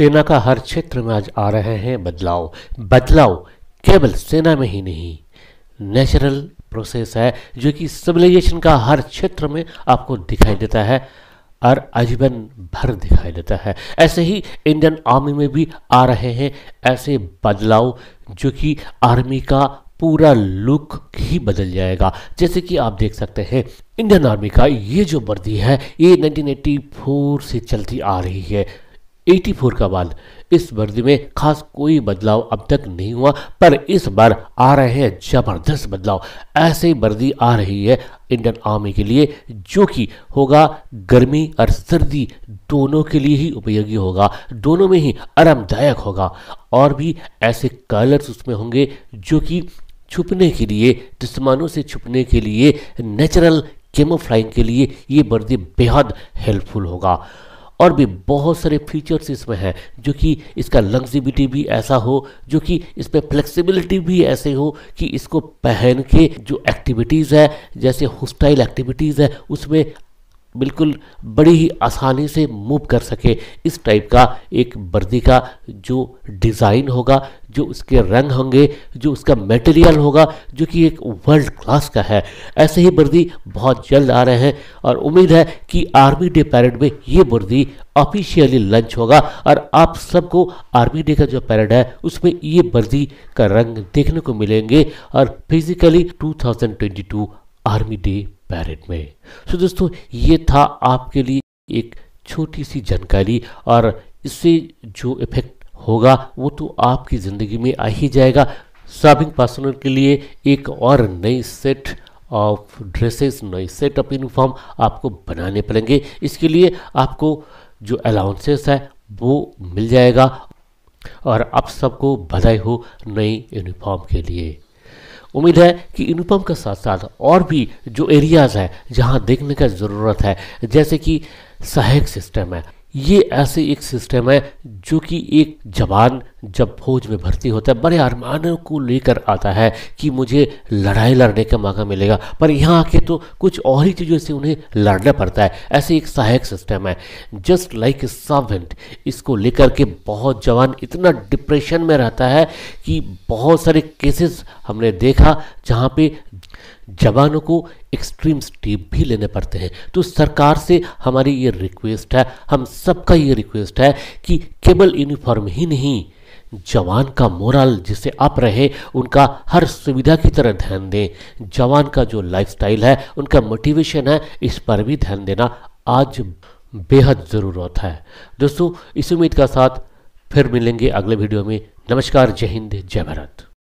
सेना का हर क्षेत्र में आज आ रहे हैं बदलाव। बदलाव केवल सेना में ही नहीं नेचुरल प्रोसेस है, जो कि सिविलाइजेशन का हर क्षेत्र में आपको दिखाई देता है और आजीवन भर दिखाई देता है। ऐसे ही इंडियन आर्मी में भी आ रहे हैं ऐसे बदलाव, जो कि आर्मी का पूरा लुक ही बदल जाएगा। जैसे कि आप देख सकते हैं इंडियन आर्मी का ये जो वर्दी है, ये 1984 से चलती आ रही है। 84 का बाद इस वर्दी में खास कोई बदलाव अब तक नहीं हुआ, पर इस बार आ रहे हैं ज़बरदस्त बदलाव। ऐसे वर्दी आ रही है इंडियन आर्मी के लिए, जो कि होगा गर्मी और सर्दी दोनों के लिए ही उपयोगी होगा, दोनों में ही आरामदायक होगा। और भी ऐसे कलर्स उसमें होंगे जो कि छुपने के लिए दुश्मनों से छुपने के लिए नेचुरल केमोफ्लाइंग के लिए ये वर्दी बेहद हेल्पफुल होगा। और भी बहुत सारे फीचर्स इसमें हैं, जो कि इसका लग्जिबिटी भी ऐसा हो, जो कि इस पर फ्लेक्सिबिलिटी भी ऐसे हो कि इसको पहन के जो एक्टिविटीज़ है, जैसे होस्टाइल एक्टिविटीज़ है, उसमें बिल्कुल बड़ी ही आसानी से मूव कर सके। इस टाइप का एक वर्दी का जो डिज़ाइन होगा, जो उसके रंग होंगे, जो उसका मटेरियल होगा, जो कि एक वर्ल्ड क्लास का है। ऐसे ही वर्दी बहुत जल्द आ रहे हैं और उम्मीद है कि आर्मी डे पैरेड में ये वर्दी ऑफिशियली लंच होगा और आप सबको आर्मी डे का जो पैरेड है, उसमें ये वर्दी का रंग देखने को मिलेंगे और फिजिकली 2022 आर्मी डे पैरेड में। सो so, दोस्तों ये था आपके लिए एक छोटी सी जानकारी और इससे जो इफ़ेक्ट होगा वो तो आपकी ज़िंदगी में आ ही जाएगा। सर्विंग पर्सनल के लिए एक और नई सेट ऑफ़ ड्रेसेस नई सेट ऑफ़ यूनिफॉर्म आपको बनाने पड़ेंगे। इसके लिए आपको जो अलाउंसेस है वो मिल जाएगा। और आप सबको बधाई हो नई यूनिफॉर्म के लिए। उम्मीद है कि अनुपम के साथ साथ और भी जो एरियाज़ हैं जहाँ देखने का ज़रूरत है, जैसे कि सहायक सिस्टम है। ये ऐसे एक सिस्टम है जो कि एक जवान जब फौज में भर्ती होता है, बड़े अरमानों को लेकर आता है कि मुझे लड़ाई लड़ने का मौका मिलेगा। पर यहाँ आके तो कुछ और ही चीज़ों से उन्हें लड़ना पड़ता है। ऐसे एक सहायक सिस्टम है। जस्ट लाइक ए सर्वेंट इसको लेकर के बहुत जवान इतना डिप्रेशन में रहता है कि बहुत सारे केसेस हमने देखा जहाँ पे जवानों को एक्सट्रीम स्टेप भी लेने पड़ते हैं। तो सरकार से हमारी ये रिक्वेस्ट है, हम सबका ये रिक्वेस्ट है कि केवल यूनिफॉर्म ही नहीं, जवान का मोरल जिसे आप रहे, उनका हर सुविधा की तरह ध्यान दें। जवान का जो लाइफस्टाइल है, उनका मोटिवेशन है, इस पर भी ध्यान देना आज बेहद ज़रूरत है। दोस्तों, इस उम्मीद का साथ फिर मिलेंगे अगले वीडियो में। नमस्कार, जय हिंद, जय भारत।